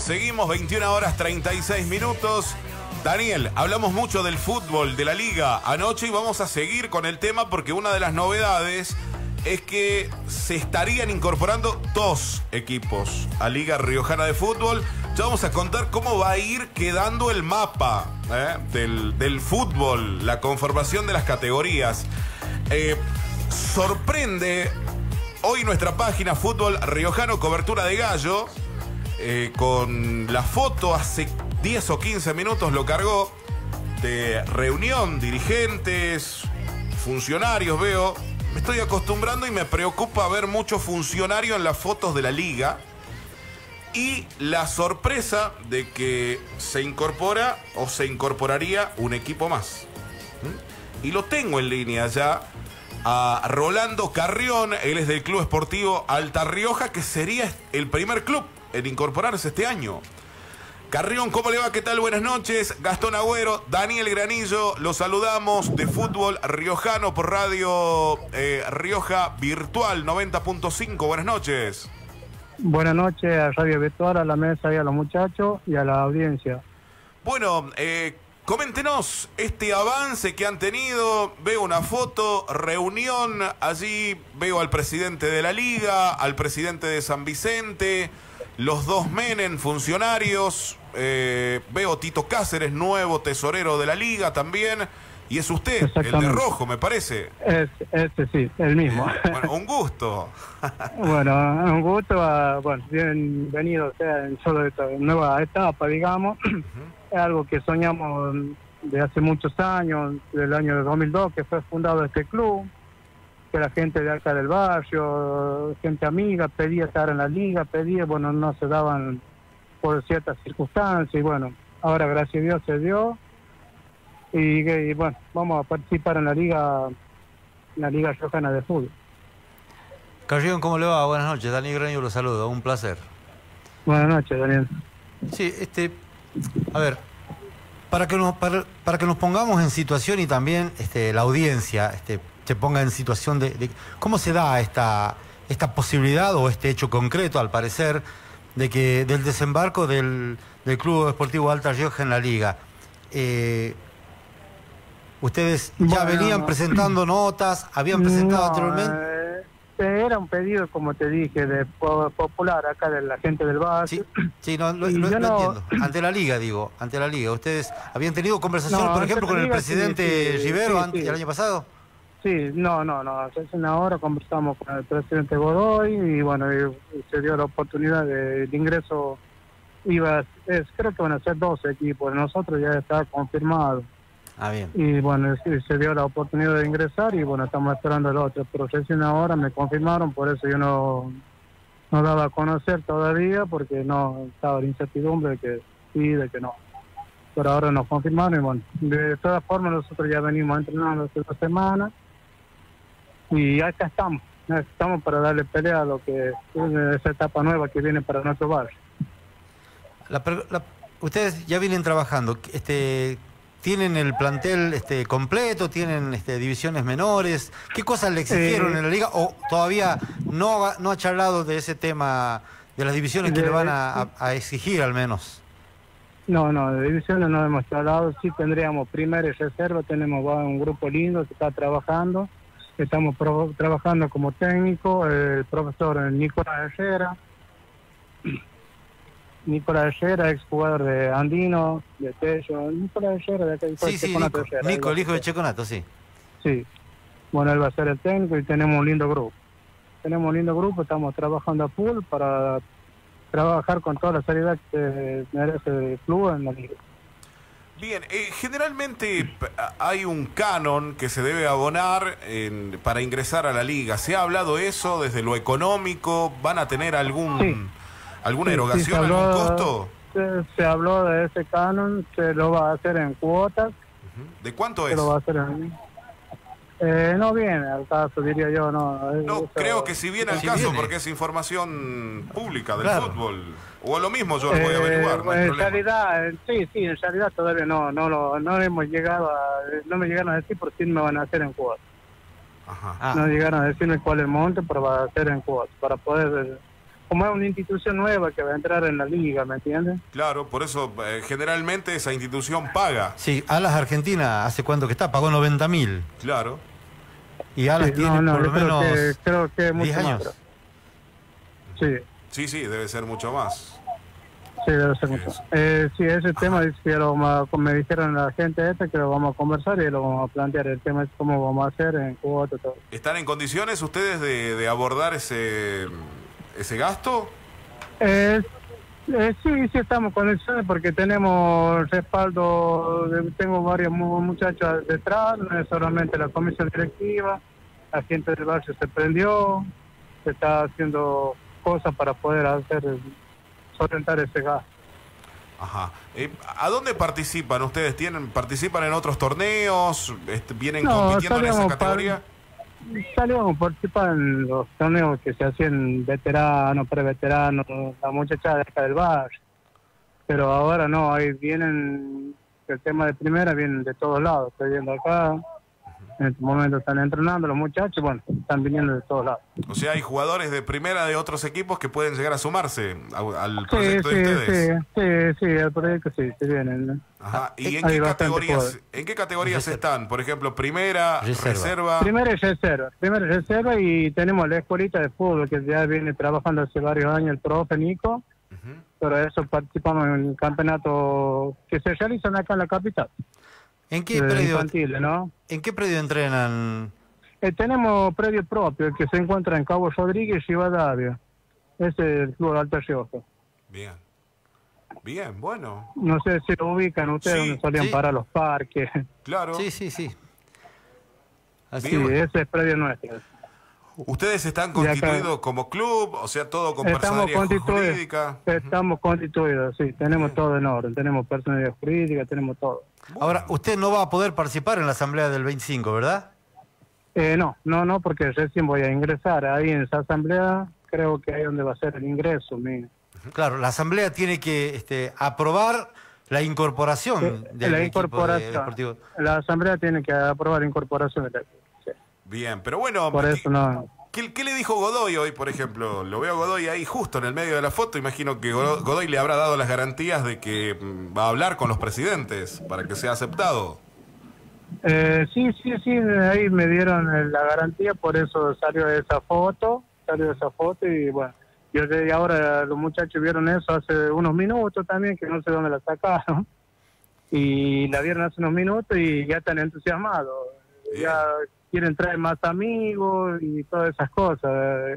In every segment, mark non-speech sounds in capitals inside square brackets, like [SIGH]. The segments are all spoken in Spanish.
Seguimos 21 horas 36 minutos. Daniel, hablamos mucho del fútbol, de la liga anoche y vamos a seguir con el tema porque una de las novedades es que se estarían incorporando dos equipos a Liga Riojana de Fútbol. Ya vamos a contar cómo va a ir quedando el mapa ¿eh? del, fútbol, la conformación de las categorías. Eh, sorprende hoy nuestra página Fútbol Riojano Cobertura de Gallo eh, con la foto hace 10 o 15 minutos lo cargó de reunión, dirigentes, funcionarios, veo. Me estoy acostumbrando y me preocupa ver mucho funcionario en las fotos de la liga. Y la sorpresa de que se incorpora o se incorporaría un equipo más. ¿Mm? Y lo tengo en línea ya a Rolando Carrión, él es del Club Esportivo Alta Rioja, que sería el primer club en incorporarse este año. Carrión, ¿cómo le va? ¿Qué tal? Buenas noches. Gastón Agüero, Daniel Granillo, los saludamos de Fútbol Riojano por Radio eh, Rioja Virtual 90.5. Buenas noches. Buenas noches a Radio Virtual, a la mesa y a los muchachos y a la audiencia. Bueno, eh, coméntenos este avance que han tenido. Veo una foto, reunión, allí veo al presidente de la liga, al presidente de San Vicente los dos Menem, funcionarios. Eh, veo Tito Cáceres, nuevo tesorero de la liga también. Y es usted, el de rojo, me parece. Es, este sí, el mismo. bueno, un gusto. [LAUGHS] bueno, un gusto. Bueno, bienvenido sea, en solo esta nueva etapa, digamos. Es algo que soñamos de hace muchos años, del año 2002, que fue fundado este club que la gente de acá del barrio, gente amiga, pedía estar en la liga, pedía, bueno, no se daban por ciertas circunstancias y bueno, ahora gracias a Dios se dio y, bueno, vamos a participar en la liga, en la liga riojana de fútbol. Carrión, ¿cómo le va? Buenas noches, Daniel Graño lo saludo, un placer. Buenas noches, Daniel. Sí, este, a ver, para que nos, para, para que nos pongamos en situación y también este, la audiencia, este, se ponga en situación de, cómo se da esta, esta posibilidad o este hecho concreto, al parecer, de que del desembarco del, del Club Deportivo Alta Rioja en la liga. Eh, ustedes ya venían presentando notas, habían presentado anteriormente. Eh, era un pedido, como te dije, de popular acá de la gente del barrio. Sí, no, lo, entiendo. Ante la liga, digo, ante la liga. ¿Ustedes habían tenido conversaciones, por ejemplo, con el presidente Rivero el año pasado? Sí, no, no, no. Hace una hora conversamos con el presidente Godoy y bueno, se dio la oportunidad de, ingreso. Iba, es, creo que van a ser dos equipos. Nosotros ya está confirmado. Ah, bien. Y bueno, se dio la oportunidad de ingresar y bueno, estamos esperando el otro. Pero hace una hora me confirmaron, por eso yo no, no daba a conocer todavía porque no estaba la incertidumbre de que sí, de que no. Pero ahora nos confirmaron y bueno, de todas formas nosotros ya venimos entrenando hace dos semanas y acá estamos, estamos para darle pelea a lo que es esa etapa nueva que viene para nuestro barrio. ustedes ya vienen trabajando, este, ¿tienen el plantel este, completo? ¿Tienen este, divisiones menores? ¿Qué cosas le exigieron eh, en la liga? ¿O todavía no, no ha charlado de ese tema, de las divisiones que le van a, exigir al menos? No, no, de divisiones no hemos charlado. Sí tendríamos primera y reserva, tenemos un grupo lindo que está trabajando Estamos trabajando como técnico, el profesor Nicolás Herrera. [CLEARS THROAT] Nicolás Herrera, ex jugador de Andino, de Tello. Nicolás Herrera, de acá sí, sí, Nico, Nico, el hijo de Checonato, sí. Sí. Bueno, él va a ser el técnico y tenemos un lindo grupo. Tenemos un lindo grupo, estamos trabajando a full para trabajar con toda la seriedad que merece el club en la liga. Bien, eh, generalmente hay un canon que se debe abonar para ingresar a la liga. ¿Se ha hablado eso desde lo económico? ¿Van a tener algún alguna erogación, algún costo? Se, habló de ese canon, se lo va a hacer en cuotas. ¿De cuánto es? lo va a hacer en, eh, no viene al caso, diría yo, no. No, creo que si viene al caso, porque es información pública del fútbol. O lo mismo yo lo voy a eh, averiguar. No en realidad, sí, sí, en realidad todavía no, no, lo, no hemos llegado a, no me llegaron a decir por qué me van a hacer en cuotas. Ajá. No llegaron a decirme cuál es el monte, pero va a hacer en cuotas, para poder como es una institución nueva que va a entrar en la liga, ¿me entiendes? Claro, por eso eh, generalmente esa institución paga. Sí, Alas Argentina, ¿hace cuánto que está? Pagó 90 mil. Claro. Y Alas Sí, tiene no, no, por lo creo menos que, creo que 10 mucho más, años. creo. Sí, Sí, sí, debe ser mucho más. sí, debe ser mucho. Eh, sí, ese tema es que lo me dijeron la gente esta que lo vamos a conversar y lo vamos a plantear. El tema es cómo vamos a hacer en cuota, todo. ¿Están en condiciones ustedes de, de abordar ese, ese gasto? Eh, eh, sí, sí estamos con conexiones porque tenemos respaldo, de- tengo varios mu- muchachos detrás, no es solamente la comisión directiva, la gente del barrio se prendió, se está haciendo cosas para poder hacer, solventar ese gasto. Ajá. Eh, ¿A dónde participan ustedes? ¿Tienen, ¿Participan en otros torneos? Este, ¿Vienen No, compitiendo en esa categoría? Salimos a participar en los torneos que se hacían veteranos, preveteranos, la muchacha de acá del barrio. Pero ahora no, ahí vienen, el tema de primera vienen de todos lados. Estoy viendo acá, en este momento están entrenando los muchachos, bueno, están viniendo de todos lados. O sea, hay jugadores de primera de otros equipos que pueden llegar a sumarse a- al Sí, proyecto de ustedes. sí, sí, sí, el proyecto sí, se vienen. Ajá. ¿Y en qué categorías, en qué categorías Reserva. están? Por ejemplo, primera, Reserva. reserva. Primero es reserva, primero es reserva y tenemos la escuelita de fútbol que ya viene trabajando hace varios años el profe Nico. Ujú. pero eso participamos en el campeonato que se realizan acá en la capital, ¿En qué de predio, infantiles, ¿no? ¿en qué predio entrenan? Eh, tenemos predio propio que se encuentra en Cabo Rodríguez y Rivadavia. Ese es el Club Alta Rioja. Bien. Bien, bueno, No sé si lo ubican ustedes, Sí, donde solían sí. parar los parques. claro. Sí, sí, sí. Así Sí, ese es predio nuestro. ¿Ustedes están constituidos como club? O sea, todo con Estamos personalidad jurídica. Estamos constituidos, sí. Tenemos Bien. todo en orden. Tenemos personalidad jurídica, tenemos todo. Ahora, usted no va a poder participar en la asamblea del 25, ¿verdad? Eh, no, no, no, porque recién voy a ingresar ahí en esa asamblea. Creo que ahí es donde va a ser el ingreso mío. Claro, la asamblea tiene que este, aprobar la incorporación Eh, del la equipo de- deportivo. La asamblea tiene que aprobar la incorporación del sí. Bien, pero bueno, Por ¿qué- eso no. ¿qué, qué le dijo Godoy hoy, por ejemplo? Lo veo a Godoy ahí justo en el medio de la foto. Imagino que Godo- Godoy le habrá dado las garantías de que mm, va a hablar con los presidentes para que sea aceptado. Eh, sí, sí, sí, ahí me dieron la garantía, por eso salió esa foto, salió esa foto y bueno, yo y ahora los muchachos vieron eso hace unos minutos también, que no sé dónde la sacaron, [LAUGHS] y la vieron hace unos minutos y ya están entusiasmados, Bien. ya quieren traer más amigos y todas esas cosas. eh,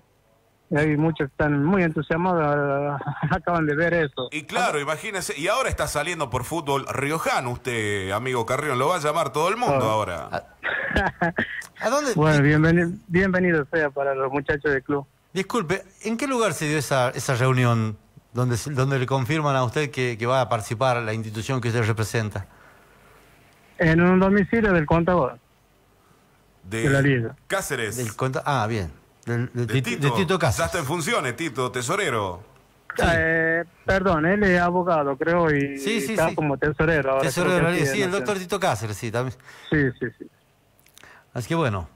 y Hay muchos que están muy entusiasmados, [LAUGHS] acaban de ver eso. Y claro, imagínese, y ahora está saliendo por fútbol riojano usted, amigo Carrión, lo va a llamar todo el mundo Ah. ahora. [LAUGHS] ¿A dónde? Bueno, bienvenido, bienvenido sea para los muchachos del club. Disculpe, ¿en qué lugar se dio esa, esa reunión donde, se- donde le confirman a usted que, que va a participar la institución que usted representa? En un domicilio del contador. De de la liga. Cáceres. Del ah, bien. Del, de, de Tito, Tito. de Tito Ya Cáceres. está en funciones, Tito, tesorero. Eh, perdón, él es abogado, creo, y Sí, sí, está sí. como tesorero. Ahora Tesorero de la Liga, sí, el no doctor Tito Cáceres, sí, también. Sí, sí, sí. Así que bueno.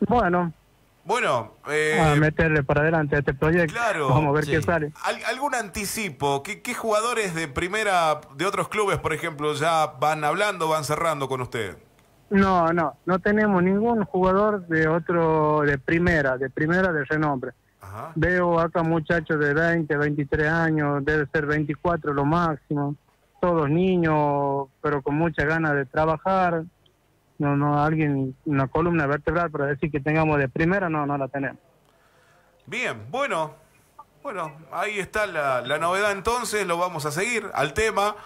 Bueno, Bueno, eh, a meterle para adelante a este proyecto. claro, Vamos a ver sí. qué sale. ¿al- ¿algún anticipo? ¿Qué, ¿Qué jugadores de primera, de otros clubes, por ejemplo, ya van hablando, van cerrando con usted? No, no, no tenemos ningún jugador de otro, de primera, de primera de renombre. Ajá. Veo acá muchachos de 20, 23 años, debe ser 24 lo máximo. Todos niños, pero con muchas ganas de trabajar. No, no, alguien, una columna vertebral para decir que tengamos de primera, no, no la tenemos. Bien, bueno, bueno, ahí está la, la novedad entonces, lo vamos a seguir al tema.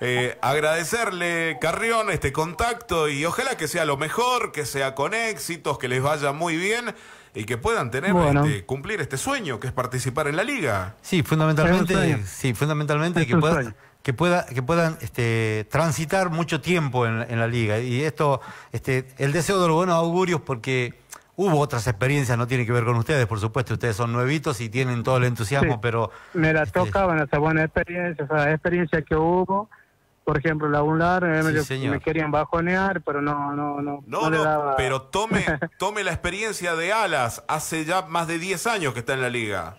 Eh, agradecerle, Carrión, este contacto y ojalá que sea lo mejor, que sea con éxitos, que les vaya muy bien y que puedan tener, Bueno. este, cumplir este sueño que es participar en la liga. Sí, fundamentalmente, sí, fundamentalmente que, un pueda- sueño. que pueda, que puedan este, transitar mucho tiempo en, en la liga. Y esto, este, el deseo de los buenos augurios, porque hubo otras experiencias, no tiene que ver con ustedes, por supuesto, ustedes son nuevitos y tienen todo el entusiasmo, Sí. pero Me la Este- tocaban esa buena experiencia, esa experiencia que hubo. Por ejemplo, la UNLAR, eh, Sí, me, querían bajonear, pero no, no, no. No, le no, daba- pero tome, [LAUGHS] tome la experiencia de Alas, hace ya más de 10 años que está en la liga.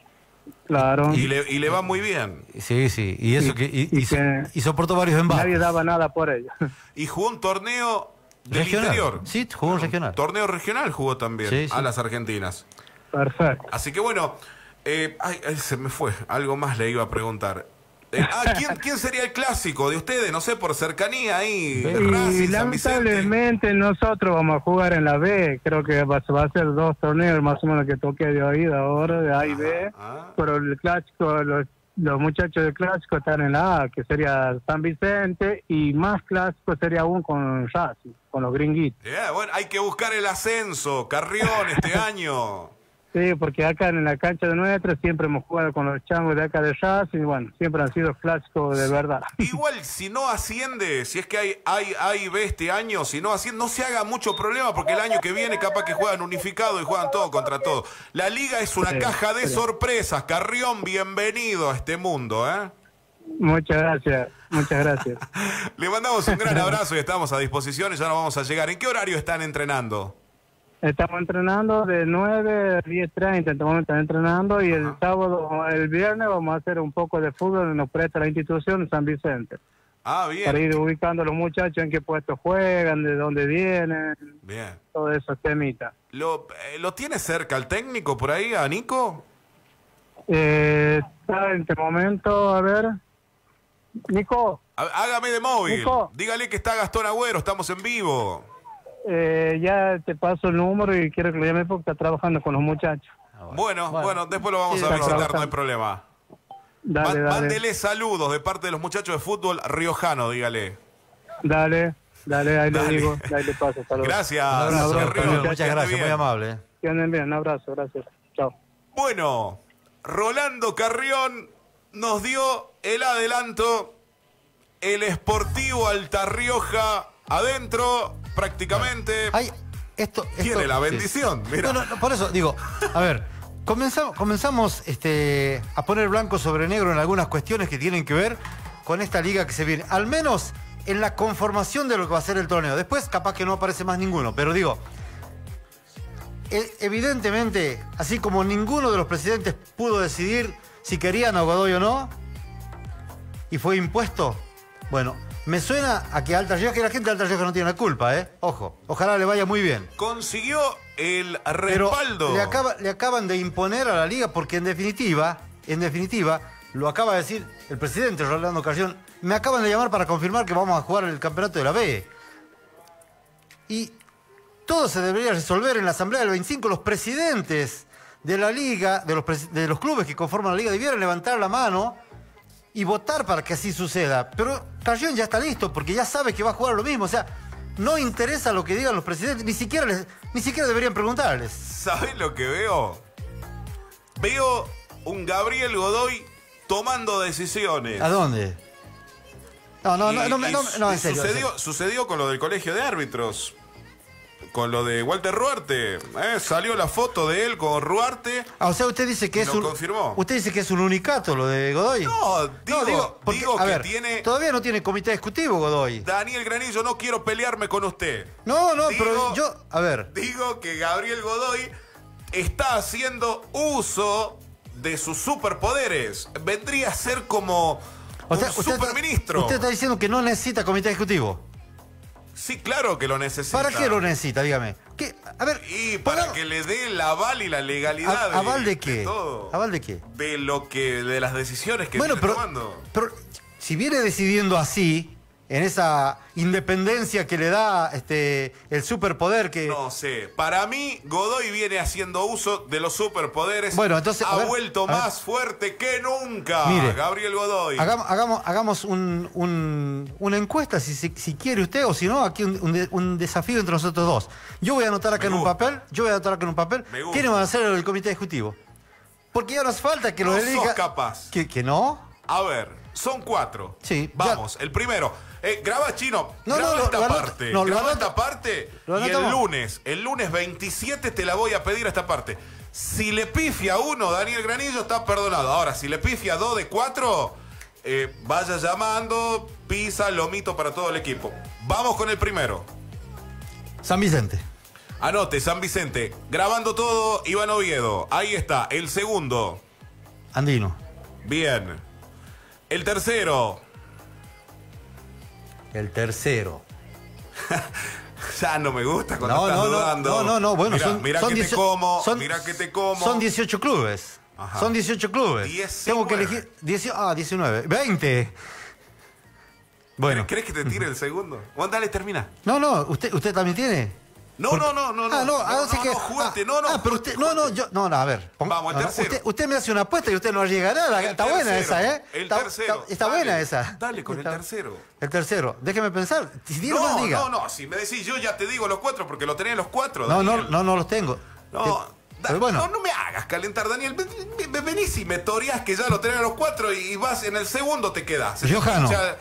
Claro. Y le, y le va muy bien. Sí, sí. Y eso Y- que. Y, y y so- que y soportó varios Nadie embates. daba nada por ella. [LAUGHS] Y jugó un torneo del Regional. interior. Sí, jugó un regional. Torneo regional jugó también Sí, sí. a las argentinas. Perfecto. Así que bueno, eh, ay, ay, se me fue. Algo más le iba a preguntar. Eh, ah, ¿quién, quién sería el clásico de ustedes? No sé, por cercanía ahí. Y Racing, lamentablemente nosotros vamos a jugar en la B. Creo que va, va a ser dos torneos más o menos que toque de oído ahora, de A y B. ah. Pero el clásico, los, los muchachos del clásico están en la A, que sería San Vicente. Y más clásico sería aún con Racing, con los gringuitos. Yeah, bueno, hay que buscar el ascenso, Carrión, este [LAUGHS] año. Sí, porque acá en la cancha de nuestra siempre hemos jugado con los changos de acá de Racing. Y bueno, siempre han sido clásicos de verdad. [LAUGHS] Igual, si no asciende, si es que hay, hay, hay B este año, si no asciende, no se haga mucho problema, porque el año que viene capaz que juegan unificado y juegan todo contra todo. La liga es una Sí, caja de sí. sorpresas. Carrión, bienvenido a este mundo, ¿eh? Muchas gracias, muchas gracias. [LAUGHS] Le mandamos un gran abrazo y estamos a disposición y ya nos vamos a llegar. ¿En qué horario están entrenando? Estamos entrenando de 9 a 10.30, en este momento están entrenando y el sábado, el viernes vamos a hacer un poco de fútbol, nos presta la institución San Vicente, Ah, para bien. ir ubicando a los muchachos en qué puestos juegan, de dónde vienen, Bien. todo esos temitas. ¿Lo, eh, ¿Lo tiene cerca el técnico por ahí, a Nico? Eh, está en este momento, a ver, Nico, Há- Hágame de móvil. Nico. Dígale que está Gastón Agüero, estamos en vivo. Eh, ya te paso el número y quiero que lo llame porque está trabajando con los muchachos. Ah, Bueno, bueno, después lo vamos Sí, a visitar, no hay problema. Dale, Ma- dale, Mándele saludos de parte de los muchachos de fútbol riojano, dígale. dale, dale, ahí Dale. le digo, ahí le paso, saludos. Gracias, Un abrazo, Muchas gracias, bien. muy amable. Que anden bien, un abrazo, gracias, chao. Bueno, Rolando Carrión nos dio el adelanto. El Sportivo Altarrioja adentro, prácticamente. Ay, esto, esto- Tiene la sí. bendición, mira. No, no, no, por eso digo, a ver, comenzamos, comenzamos este, a poner blanco sobre negro en algunas cuestiones que tienen que ver con esta liga que se viene. Al menos en la conformación de lo que va a ser el torneo. Después capaz que no aparece más ninguno, pero digo, e- evidentemente, así como ninguno de los presidentes pudo decidir si querían a Godoy o no, y fue impuesto, bueno, me suena a que Alta Rioja, que la gente de Alta Rioja no tiene la culpa, ¿eh? Ojo, ojalá le vaya muy bien. Consiguió el Pero respaldo. le, acaba- le acaban de imponer a la liga porque en definitiva, en definitiva, lo acaba de decir el presidente Rolando Carrión, me acaban de llamar para confirmar que vamos a jugar el campeonato de la B. Y todo se debería resolver en la asamblea del 25. Los presidentes de la liga, de los, de los clubes que conforman la liga, debieran levantar la mano y votar para que así suceda. Pero Carrión ya está listo porque ya sabe que va a jugar lo mismo. O sea, no interesa lo que digan los presidentes, ni siquiera, les- ni siquiera deberían preguntarles. ¿Sabes lo que veo? Veo un Gabriel Godoy tomando decisiones. ¿A dónde? No, no, no, Y- no, no, no, en serio. Sucedió, sucedió con lo del colegio de árbitros. Con lo de Walter Ruarte. ¿eh? Salió la foto de él con Ruarte. Ah, o sea, usted dice que es un. confirmó. Usted dice que es un unicato lo de Godoy. No, digo, porque, digo que ver, tiene. Todavía no tiene comité ejecutivo Godoy. Daniel Granillo, no quiero pelearme con usted. No, no, Digo- pero yo. A ver. Digo que Gabriel Godoy está haciendo uso de sus superpoderes. Vendría a ser como O sea, un usted, está, superministro. usted está diciendo que no necesita comité ejecutivo. Sí, claro que lo necesita. ¿Para qué lo necesita? Dígame. ¿Qué? A ver. Y para que le dé el aval y la legalidad. ¿A- ¿Aval de qué? todo. ¿Aval de qué? De lo que, de las decisiones que bueno, viene pero, tomando. pero si viene decidiendo así, en esa independencia que le da este el superpoder que. No sé. Para mí, Godoy viene haciendo uso de los superpoderes. Bueno, entonces, Ha ver, vuelto más fuerte que nunca. Mire, Gabriel Godoy. Hagamos, hagamos, hagamos un- un- una encuesta, si, si, si quiere usted, o si no, aquí un, un de- un desafío entre nosotros dos. Yo voy a anotar acá Me en un papel, yo voy a anotar acá en un papel. ¿quiénes van a ser el comité ejecutivo? Porque ya nos falta que No lo elija... capaz. ¿Que, que no? A ver, son cuatro. Sí, ya- Vamos, el primero. Eh, graba chino. No, graba no, esta lo parte. no, graba esta parte. y el lunes, el lunes 27 te la voy a pedir a esta parte. Si le pifia uno, Daniel Granillo está perdonado. Ahora, si le pifia dos de cuatro, eh, vaya llamando, pisa, lomito para todo el equipo. Vamos con el primero. San Vicente. Anote, San Vicente. Grabando todo, Iván Oviedo. Ahí está, el segundo. Andino. Bien. El tercero. El tercero. [LAUGHS] Ya no me gusta cuando No, estás no, no, dudando. no, no, no, bueno, son, son que te 18 como, son- mirá que te como. Son 18 clubes. Ajá. Son 18 clubes. 19. Tengo que elegir 18, ah, 19, 20. Bueno. ¿Crees que te tire el segundo? Bueno, dale, termina. No, no, usted usted también tiene. No, no, no, no, Ah, no, no, ah, así no, que no, jugaste, ah, no, no, Ah, pero usted no, no, yo no, no, a ver. Vamos, el no, no, tercero. Usted, usted me hace una apuesta y usted no llega a nada. El Está buena esa, ¿eh? el tercero, Está, buena esa. dale con el tercero. El tercero. Déjeme pensar. No, no, no, si me decís yo ya te digo los cuatro porque lo tenés los cuatro. No, no, no, no los tengo. No, da- bueno. no, no me hagas calentar, Daniel. Ven- ven- ven- Venís y me toreás que ya lo tenés los cuatro y vas en el segundo te quedás. Se te pincha-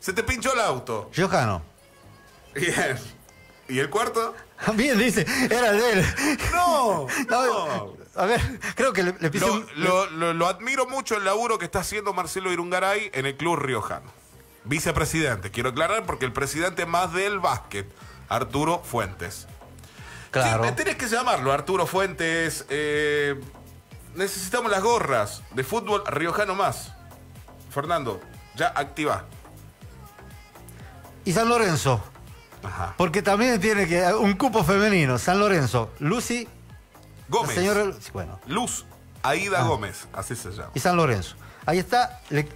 se te pinchó el auto. Johano. Bien. ¿Y el cuarto? [LAUGHS] Bien, dice, era de él. No, [LAUGHS] No, no. A ver, creo que le, le Lo, un- lo- lo- lo admiro mucho el laburo que está haciendo Marcelo Irungaray en el club riojano. Vicepresidente, quiero aclarar porque el presidente más del básquet, Arturo Fuentes. Claro. Sí, tenés que llamarlo, Arturo Fuentes. eh, necesitamos las gorras de fútbol riojano más. Fernando, ya activa. Y San Lorenzo. Ajá. Porque también tiene que un cupo femenino. San Lorenzo. Lucy. Gómez. la señora- bueno. Luz Aida Ah. Gómez, así se llama. Y San Lorenzo. Ahí está. Le-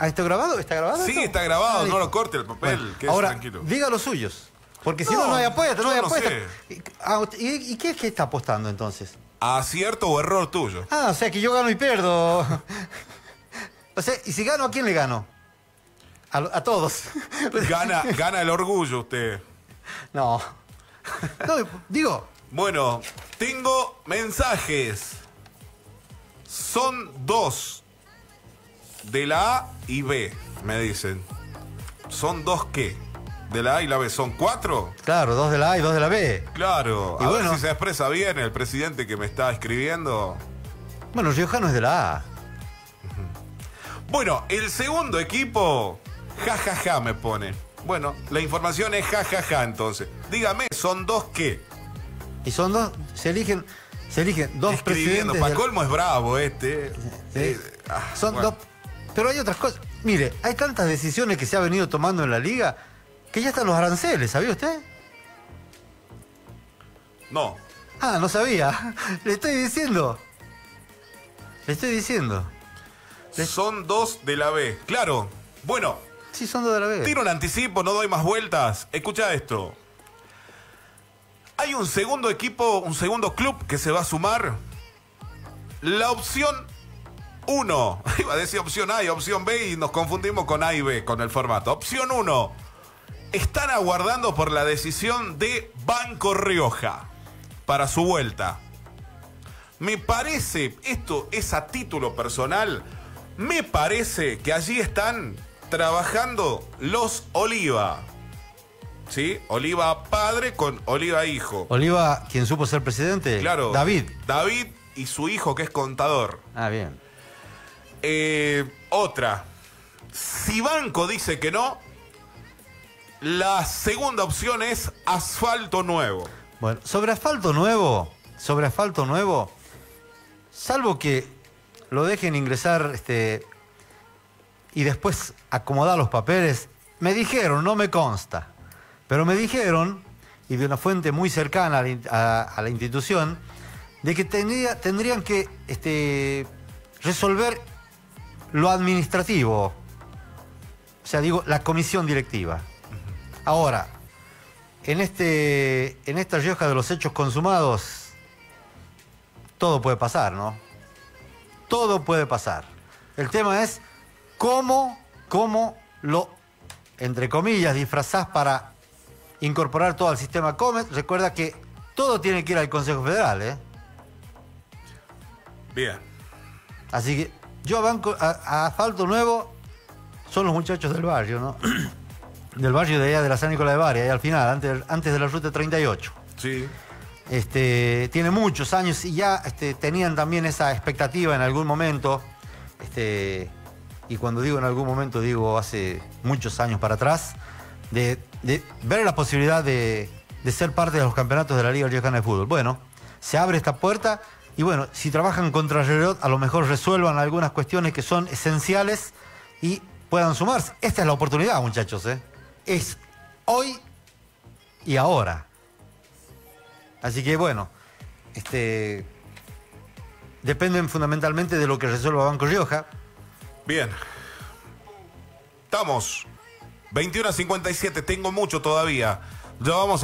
¿Ah, está grabado? ¿Está grabado? Sí, esto? está grabado, Ah, no lo corte el papel, Bueno, ahora, tranquilo. diga los suyos. Porque si no, No, hay apuesta, no hay no apuesta. sé. Y- ah, ¿Y, qué es que está apostando entonces? ¿Acierto o error tuyo? Ah, o sea que yo gano y pierdo. [LAUGHS] o sea, ¿y si gano a quién le gano? A, a todos. Gana, gana el orgullo usted. [LAUGHS] no. No, digo, Bueno, tengo mensajes. Son dos. De la A y B, me dicen. ¿Son dos qué? ¿De la A y la B? ¿Son cuatro? claro, dos de la A y dos de la B. Claro. Y A bueno. ver si se expresa bien el presidente que me está escribiendo. Bueno, Riojano es de la A. Bueno, el segundo equipo, jajaja ja, ja, me pone. Bueno, la información es jajaja ja, ja, entonces. Dígame, ¿son dos qué? Y son dos, se eligen, se eligen dos Escribiendo. presidentes. Pa' del- colmo es bravo este. Sí. Eh, ah, son bueno. dos. Pero hay otras cosas. Mire, hay tantas decisiones que se ha venido tomando en la liga que ya están los aranceles, ¿sabía usted? No. Ah, no sabía. [LAUGHS] Le estoy diciendo. Le estoy diciendo. Son dos de la B. Claro. Bueno, Son dos de la B. tiro un anticipo, no doy más vueltas. Escucha esto. Hay un segundo equipo, un segundo club que se va a sumar. La opción 1. [LAUGHS] Iba a decir opción A y opción B y nos confundimos con A y B, con el formato. Opción 1. Están aguardando por la decisión de Banco Rioja para su vuelta. Me parece, esto es a título personal, me parece que allí están trabajando los Oliva. ¿Sí? Oliva padre con Oliva hijo. Oliva, quien supo ser presidente. Claro. David. David y su hijo que es contador. Ah, bien. Eh, otra. Si Banco dice que no, la segunda opción es asfalto nuevo. Bueno, sobre asfalto nuevo, sobre asfalto nuevo, salvo que lo dejen ingresar este, y después acomodar los papeles, me dijeron, no me consta, pero me dijeron, y de una fuente muy cercana a la, in- a- a la institución, de que tendría- tendrían que este, resolver lo administrativo, o sea, digo, la comisión directiva. Ahora, en, este, en esta Rioja de los hechos consumados, todo puede pasar, ¿no? Todo puede pasar. El tema es cómo, cómo lo, entre comillas, disfrazás para incorporar todo al sistema COMET. Recuerda que todo tiene que ir al Consejo Federal, ¿eh? Bien. Así que yo a, banco, a, a asfalto nuevo son los muchachos del barrio, ¿no? [CLEARS THROAT] del barrio de allá de la San Nicolás de Bari, ahí al final, antes, antes de la ruta 38. Sí. Este, tiene muchos años y ya este, tenían también esa expectativa en algún momento. Este, y cuando digo en algún momento, digo hace muchos años para atrás, de, ver la posibilidad de, ser parte de los campeonatos de la Liga Riojana de Fútbol. Bueno, se abre esta puerta Y bueno, si trabajan contra reloj, a lo mejor resuelvan algunas cuestiones que son esenciales y puedan sumarse. Esta es la oportunidad, muchachos. ¿eh? Es hoy y ahora. Así que bueno, este, dependen fundamentalmente de lo que resuelva Banco Rioja. Bien. Estamos. 21 a 57. Tengo mucho todavía. Ya vamos a.